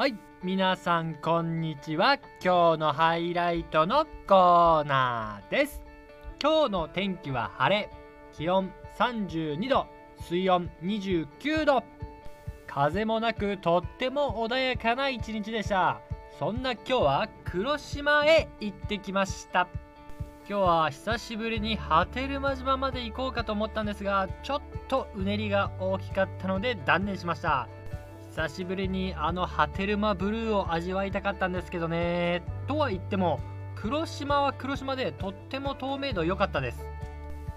はい。皆さんこんにちは。今日のハイライトのコーナーです。今日の天気は晴れ。気温32度水温29度風もなくとっても穏やかな一日でした。そんな今日は黒島へ行ってきました。今日は久しぶりに波照間島まで行こうかと思ったんですがちょっとうねりが大きかったので断念しました。久しぶりにあのハテルマブルーを味わいたかったんですけどね。とは言っても黒島は黒島でとっても透明度良かったです。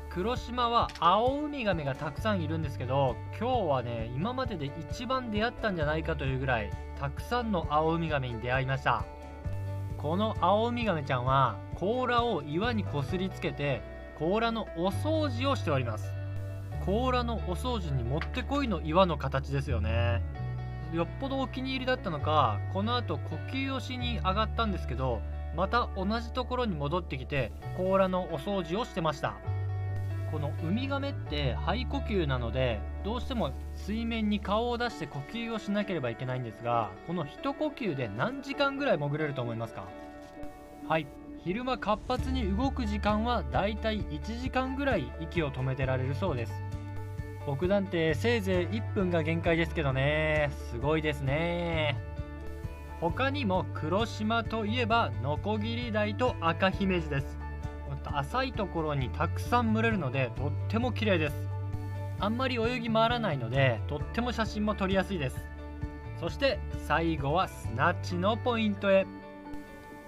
黒島は青ウミガメがたくさんいるんですけど今日はね今までで一番出会ったんじゃないかというぐらいたくさんの青ウミガメに出会いました。この青ウミガメちゃんは甲羅を岩にこすりつけて甲羅のお掃除をしております。甲羅のお掃除にもってこいの岩の形ですよね。よっぽどお気に入りだったのかこの後呼吸をしに上がったんですけどまた同じところに戻ってきて甲羅のお掃除をしてました。このウミガメって肺呼吸なのでどうしても水面に顔を出して呼吸をしなければいけないんですがこの一呼吸で何時間ぐらい潜れると思いますか？はい。昼間活発に動く時間はだいたい1時間ぐらい息を止めてられるそうです。僕なんてせいぜい1分が限界ですけどね。すごいですね。他にも黒島といえばノコギリダイと赤姫路です。浅いところにたくさん群れるのでとっても綺麗です。あんまり泳ぎ回らないのでとっても写真も撮りやすいです。そして最後は砂地のポイントへ。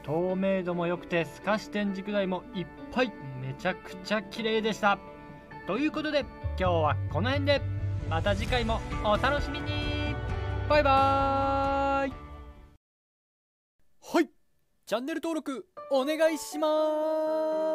透明度も良くて透かし天竺台もいっぱいめちゃくちゃ綺麗でした。ということで今日はこの辺で。また次回もお楽しみに。バイバーイ。はい。チャンネル登録お願いします。